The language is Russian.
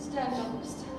Здравия, пожалуйста.